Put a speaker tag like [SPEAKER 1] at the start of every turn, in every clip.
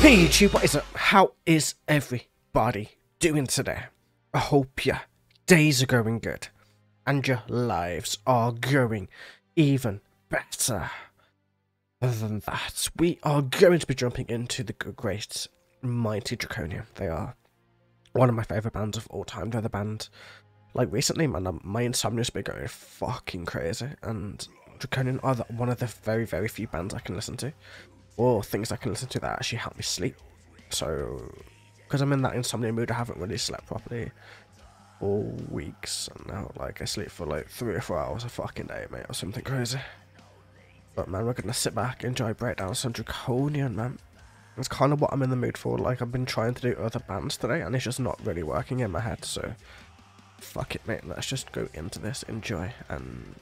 [SPEAKER 1] Hey YouTube, what is it? How is everybody doing today? I hope your days are going good and your lives are going even better. Than that, we are going to be jumping into the great mighty Draconian. They are one of my favourite bands of all time. They're the band, like recently, man, um, my insomnia's been going fucking crazy and Draconian are one of the very, very few bands I can listen to or things I can listen to that actually help me sleep. So, because I'm in that insomnia mood, I haven't really slept properly for weeks, and now like I sleep for like three or four hours a fucking day, mate, or something crazy. But man, we're gonna sit back, enjoy Breakdown some Draconian, man. It's kind of what I'm in the mood for. Like I've been trying to do other bands today, and it's just not really working in my head. So, fuck it, mate. Let's just go into this, enjoy, and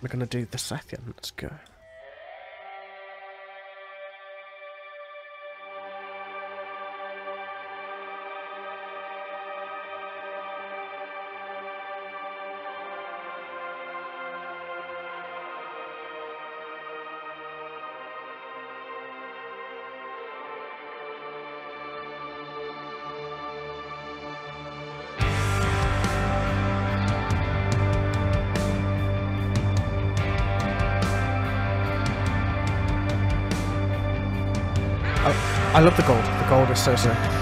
[SPEAKER 1] we're gonna do the Sethian. Let's go. I love the gold. The gold is so sick.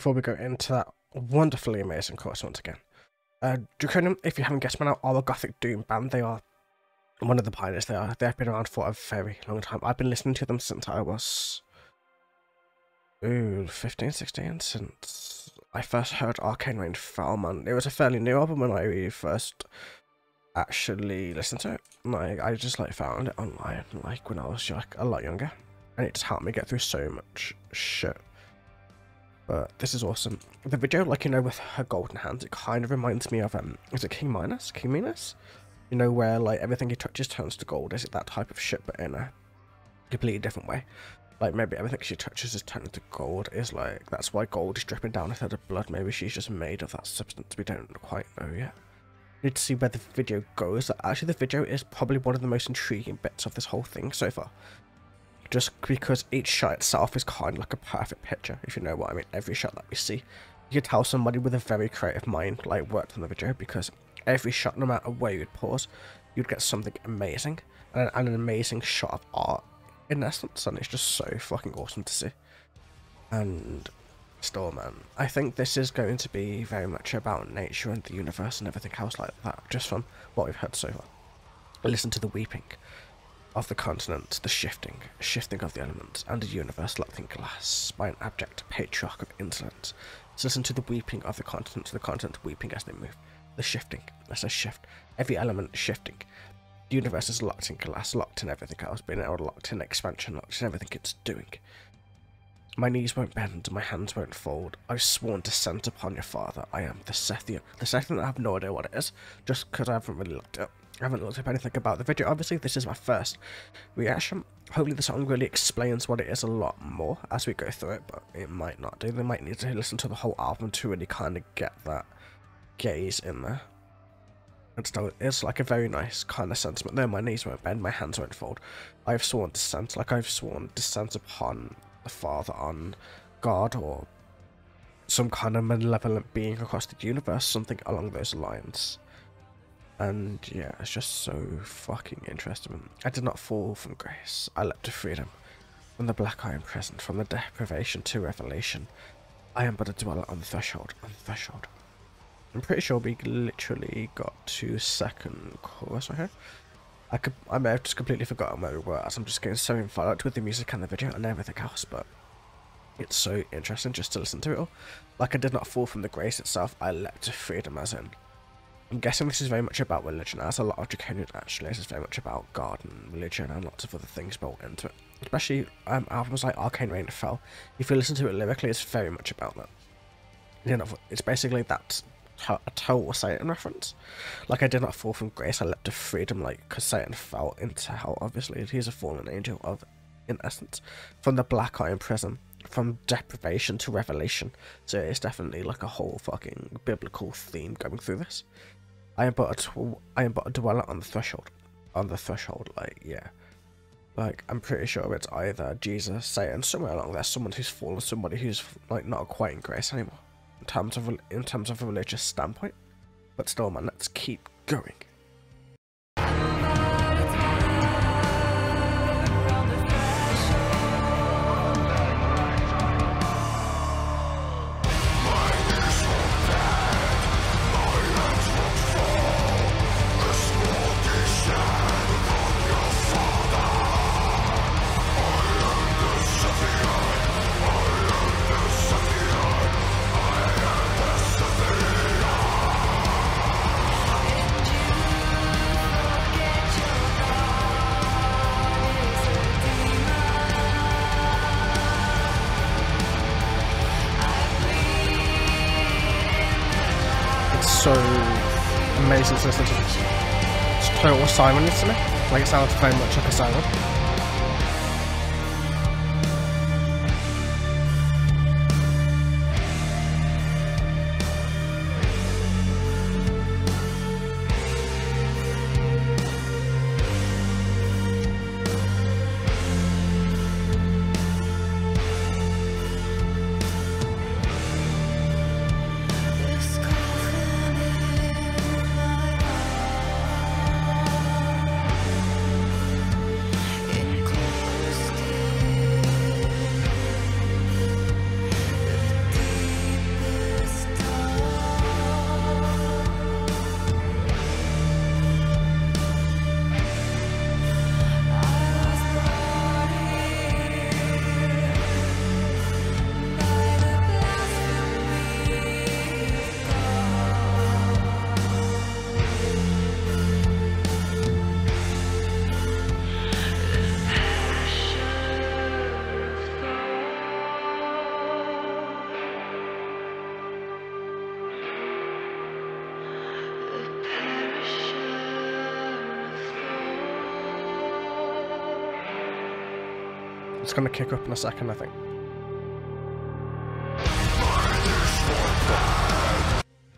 [SPEAKER 1] Before we go into that wonderfully amazing course once again. Uh, Draconian, if you haven't guessed by now, are a Gothic Doom band. They are one of the pioneers. They are. They've been around for a very long time. I've been listening to them since I was ooh, 15, 16, since I first heard Arcane Rain Fell, man. It was a fairly new album when I first actually listened to it. Like, I just like found it online, like when I was like a lot younger. And it just helped me get through so much shit but this is awesome. The video, like, you know, with her golden hands, it kind of reminds me of, um, is it King Minos? King Minos? You know, where, like, everything he touches turns to gold. Is it that type of shit, but in a completely different way? Like, maybe everything she touches is turned into gold. Is like, that's why gold is dripping down instead of blood. Maybe she's just made of that substance we don't quite know yet. Need to see where the video goes. Actually, the video is probably one of the most intriguing bits of this whole thing so far just because each shot itself is kind of like a perfect picture, if you know what I mean. Every shot that we see, you can tell somebody with a very creative mind like worked on the video because every shot, no matter where you'd pause, you'd get something amazing and, and an amazing shot of art in essence, and it's just so fucking awesome to see. And still, man, I think this is going to be very much about nature and the universe and everything else like that, just from what we've heard so far. Listen to the weeping of the continent, the shifting, shifting of the elements, and a universe locked in glass by an abject patriarch of insolence. So listen to the weeping of the continent, to the continent weeping as they move. The shifting, as a shift, every element shifting. The universe is locked in glass, locked in everything else, being locked in expansion, locked in everything it's doing. My knees won't bend, my hands won't fold. I've sworn descent upon your father. I am the Sethian. The Sethian, I have no idea what it is, just because I haven't really looked up. I haven't looked up anything about the video. Obviously, this is my first reaction. Hopefully, the song really explains what it is a lot more as we go through it, but it might not do. They might need to listen to the whole album to really kind of get that gaze in there. And still, it's like a very nice kind of sentiment. No, my knees won't bend, my hands won't fold. I've sworn descent, like I've sworn descent upon the Father, on God, or some kind of malevolent being across the universe, something along those lines. And yeah, it's just so fucking interesting. I did not fall from grace. I leapt to freedom. From the black iron prison, from the deprivation to revelation. I am but a dweller on the threshold, on the threshold. I'm pretty sure we literally got to second chorus right here. I could, I may have just completely forgotten where we were as I'm just getting so involved with the music and the video and everything else, but it's so interesting just to listen to it all. Like I did not fall from the grace itself, I leapt to freedom as in I'm guessing this is very much about religion, as a lot of Draconian actually this is very much about God and religion and lots of other things built into it. Especially um, albums like Arcane Fell. If you listen to it lyrically, it's very much about that. You know, it's basically that a total Satan reference. Like I did not fall from grace, I leapt to freedom, like because Satan fell into hell. Obviously, he's a fallen angel of, in essence, from the black iron prison, from deprivation to revelation. So it's definitely like a whole fucking biblical theme going through this. I am but a I am but a dweller on the threshold. On the threshold, like yeah. Like I'm pretty sure it's either Jesus, Satan, somewhere along there, someone who's fallen, somebody who's like not quite in grace anymore, in terms of in terms of a religious standpoint. But still, man, let's keep going. To me. Like it sounds very much like a siren. It's going to kick up in a second, I think.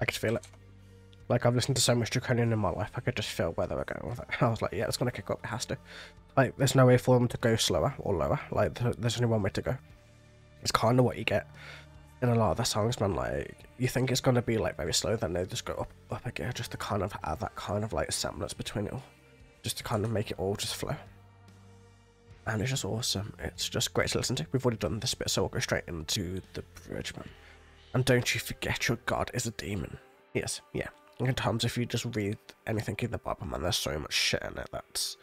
[SPEAKER 1] I could feel it. Like, I've listened to so much Draconian in my life, I could just feel where they were going with it. I was like, yeah, it's going to kick up, it has to. Like, there's no way for them to go slower or lower. Like, there's only one way to go. It's kind of what you get in a lot of the songs, man. Like, you think it's going to be, like, very slow, then they just go up, up again, just to kind of add that kind of, like, semblance between it all. Just to kind of make it all just flow and it's just awesome. It's just great to listen to. We've already done this bit, so we'll go straight into the bridge, man. And don't you forget your god is a demon. Yes, yeah. And times if you just read anything in the Bible, man, there's so much shit in it that's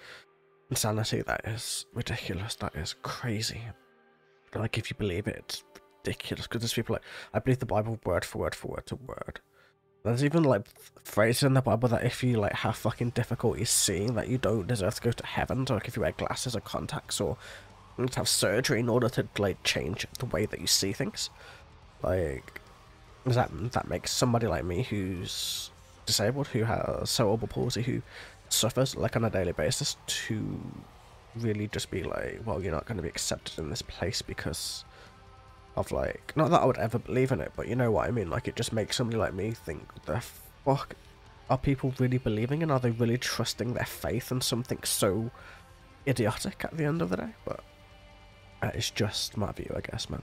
[SPEAKER 1] insanity. That is ridiculous. That is crazy. Like, if you believe it, it's ridiculous. Because there's people like, I believe the Bible word for word for word to word. There's even like phrases in the Bible that if you like have fucking difficulty seeing, that you don't deserve to go to heaven. So like if you wear glasses or contacts or you need to have surgery in order to like change the way that you see things. Like, does that that makes somebody like me who's disabled, who has cerebral palsy, who suffers like on a daily basis, to really just be like, well, you're not going to be accepted in this place because of like, not that I would ever believe in it, but you know what I mean. Like, it just makes somebody like me think, the fuck are people really believing and Are they really trusting their faith in something so idiotic at the end of the day? But that is just my view, I guess, man.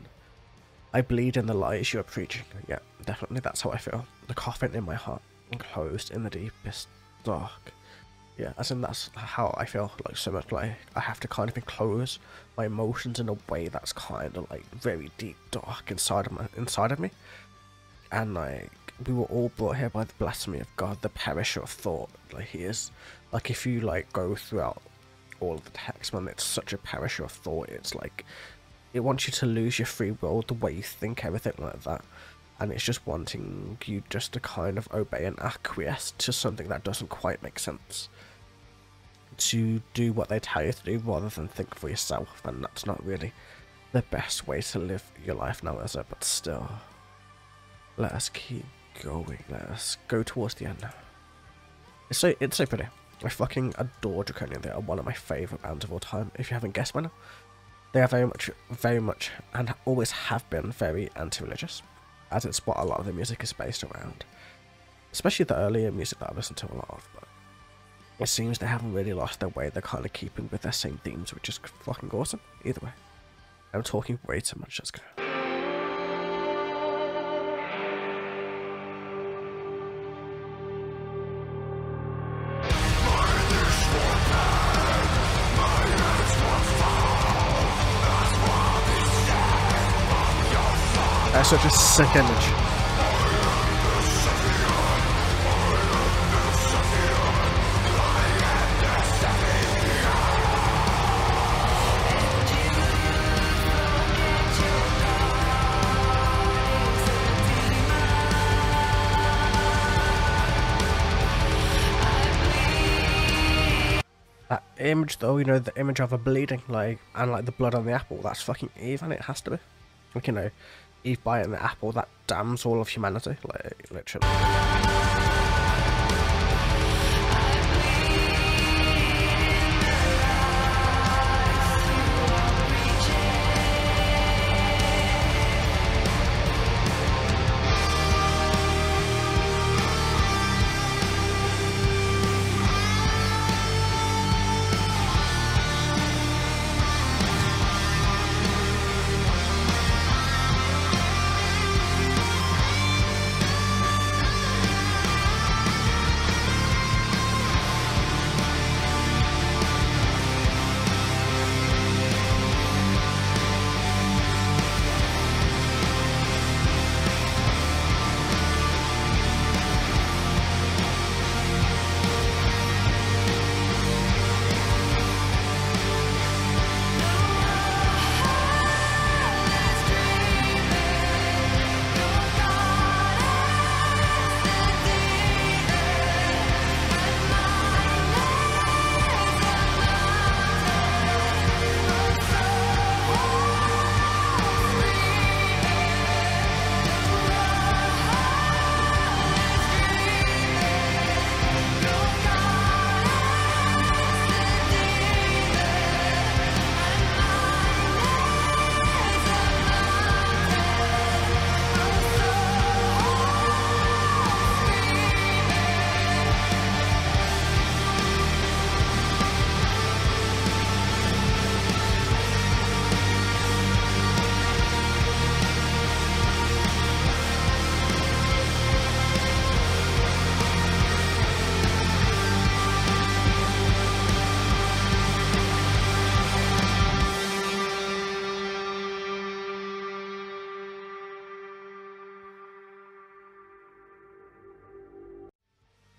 [SPEAKER 1] I bleed in the lies you are preaching. Yeah, definitely, that's how I feel. The coffin in my heart, enclosed in the deepest dark. Yeah, as in that's how I feel, like so much like I have to kind of enclose my emotions in a way that's kind of like very deep dark inside of my inside of me. And like we were all brought here by the blasphemy of God, the perisher of thought. Like he is like if you like go throughout all of the text, man, it's such a perisher of thought. It's like it wants you to lose your free will, the way you think, everything like that. And it's just wanting you just to kind of obey and acquiesce to something that doesn't quite make sense. To do what they tell you to do rather than think for yourself, and that's not really the best way to live your life now, is it? But still, let us keep going. Let us go towards the end. It's so it's so pretty. I fucking adore Draconian. They are one of my favourite bands of all time. If you haven't guessed by now, they are very much, very much, and always have been very anti-religious, as it's what a lot of the music is based around. Especially the earlier music that I listened to a lot of, it seems they haven't really lost their way. They're kind of keeping with their same themes, which is fucking awesome. Either way, I'm talking way too much. Let's go. That's such a sick image. Image though, you know, the image of a bleeding, like, and like the blood on the apple, that's fucking Eve, and it has to be. Like, you know, Eve biting the apple, that damns all of humanity, like, literally.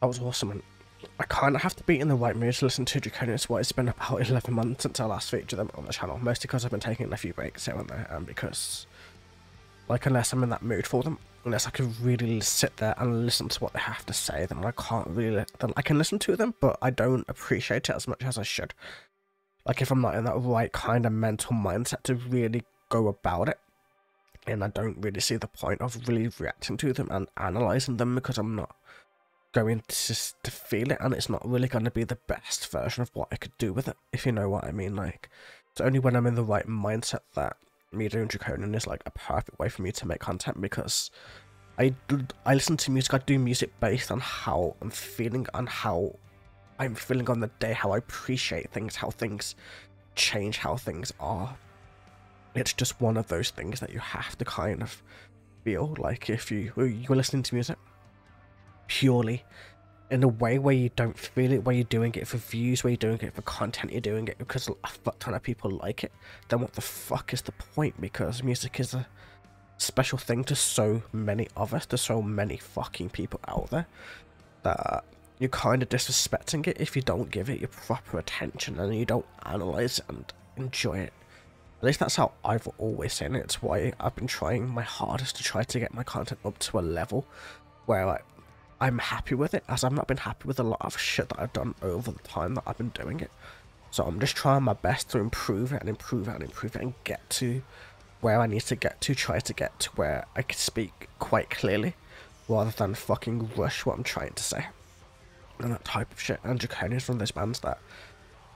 [SPEAKER 1] That was awesome, man. I kind of have to be in the right mood to listen to Draconian. It's what it's been about 11 months since I last featured them on the channel. Mostly because I've been taking a few breaks here and there, and because, like, unless I'm in that mood for them, unless I can really sit there and listen to what they have to say, then I can't really. Then I can listen to them, but I don't appreciate it as much as I should. Like, if I'm not in that right kind of mental mindset to really go about it, and I don't really see the point of really reacting to them and analysing them because I'm not going to, just to feel it and it's not really going to be the best version of what I could do with it, if you know what I mean. Like, it's only when I'm in the right mindset that me doing Draconian is like a perfect way for me to make content because I, I listen to music, I do music based on how I'm feeling and how I'm feeling on the day, how I appreciate things, how things change, how things are. It's just one of those things that you have to kind of feel like if you you're listening to music purely in a way where you don't feel it, where you're doing it for views, where you're doing it for content, you're doing it because a fuck ton of people like it, then what the fuck is the point? Because music is a special thing to so many of us, to so many fucking people out there, that you're kind of disrespecting it if you don't give it your proper attention and you don't analyze and enjoy it. At least that's how I've always seen it. It's why I've been trying my hardest to try to get my content up to a level where like I'm happy with it, as I've not been happy with a lot of shit that I've done over the time that I've been doing it. So I'm just trying my best to improve it and improve it and improve it and get to where I need to get to, try to get to where I can speak quite clearly, rather than fucking rush what I'm trying to say. And that type of shit. And Draconian is one of those bands that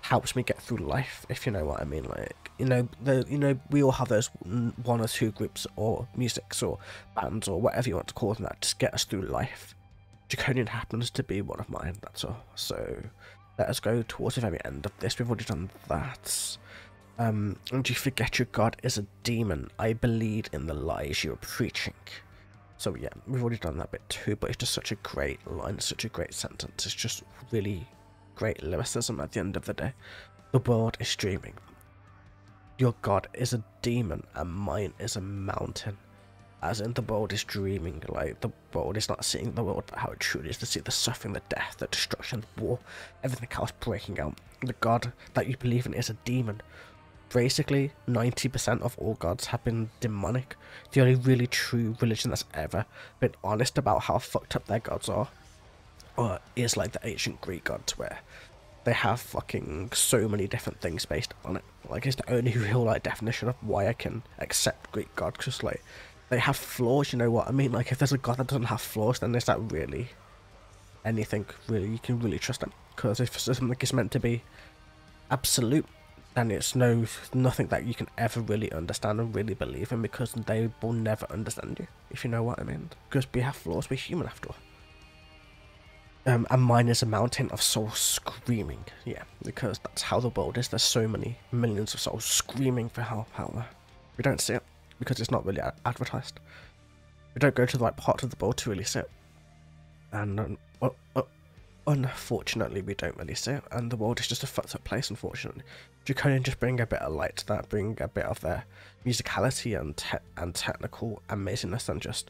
[SPEAKER 1] helps me get through life, if you know what I mean. Like, you know, the you know, we all have those one or two groups or musics or bands or whatever you want to call them that just get us through life. Draconian happens to be one of mine, that's all. So let us go towards the very end of this. We've already done that. Um, and you forget your god is a demon. I believe in the lies you are preaching. So yeah, we've already done that bit too, but it's just such a great line, such a great sentence. It's just really great lyricism at the end of the day. The world is dreaming. Your god is a demon and mine is a mountain as in the world is dreaming, like the world is not seeing the world how it truly is to see the suffering, the death, the destruction, the war, everything else breaking out. The god that you believe in is a demon. Basically, 90% of all gods have been demonic. The only really true religion that's ever been honest about how fucked up their gods are or is like the ancient Greek gods where they have fucking so many different things based on it. Like it's the only real like definition of why I can accept Greek gods because like they have flaws, you know what I mean? Like, if there's a god that doesn't have flaws, then is that really anything, really, you can really trust them? Because if something is meant to be absolute, then it's no nothing that you can ever really understand and really believe in because they will never understand you, if you know what I mean. Because we have flaws, we're human after all. Um, and mine is a mountain of souls screaming, yeah, because that's how the world is. There's so many millions of souls screaming for help out there. We don't see it because it's not really advertised. We don't go to the right part of the board to really see it. And um, uh, unfortunately, we don't really see it, and the world is just a fucked up place, unfortunately. Draconian just bring a bit of light to that, bring a bit of their musicality and, te and technical amazingness, and just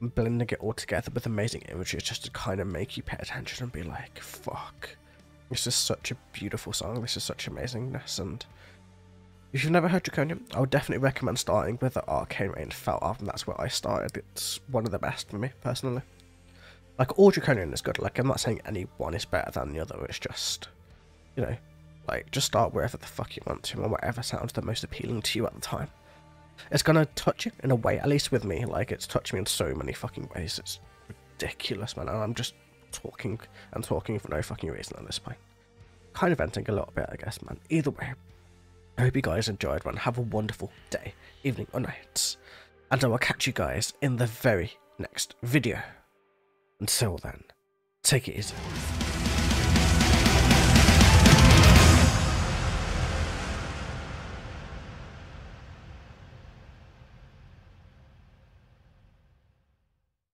[SPEAKER 1] blending it all together with amazing imagery just to kind of make you pay attention and be like, fuck. This is such a beautiful song, this is such amazingness, and if you've never heard Draconian, I would definitely recommend starting with the Arcane Rain Fell album. That's where I started. It's one of the best for me, personally. Like, all Draconian is good. Like, I'm not saying any one is better than the other. It's just, you know, like, just start wherever the fuck you want to and whatever sounds the most appealing to you at the time. It's gonna touch you in a way, at least with me. Like, it's touched me in so many fucking ways. It's ridiculous, man. And I'm just talking and talking for no fucking reason at this point. Kind of venting a little bit, I guess, man. Either way, I hope you guys enjoyed one. Have a wonderful day, evening, or night. And I will catch you guys in the very next video. Until then, take it easy.